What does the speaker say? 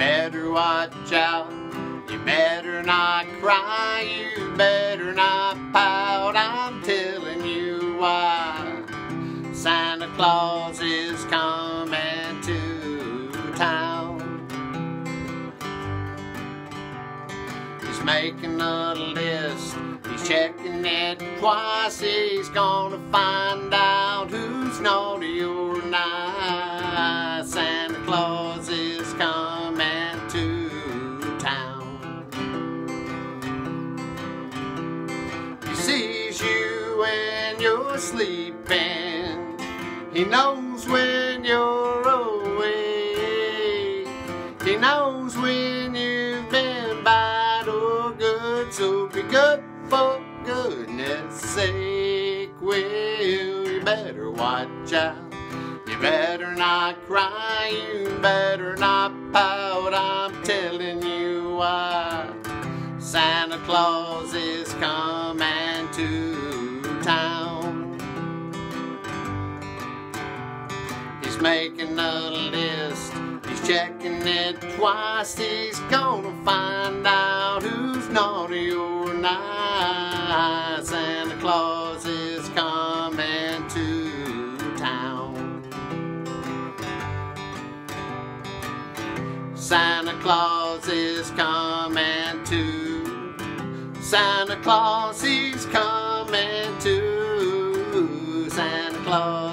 better watch out. You better not cry, you better not pout. I'm telling you why. Santa Claus is coming to town. He's making a list, he's checking it twice. He's gonna find out who's naughty or nice. Santa Claus is coming sleeping. He knows when you're awake. He knows when you've been bad or good. So be good for goodness sake. Well, you better watch out. You better not cry. You better not pout. I'm telling you why. Santa Claus is coming Making a list, he's checking it twice. He's gonna find out who's naughty or nice. Santa Claus is coming to town. Santa Claus is coming to. Santa Claus, he's coming to. Santa Claus.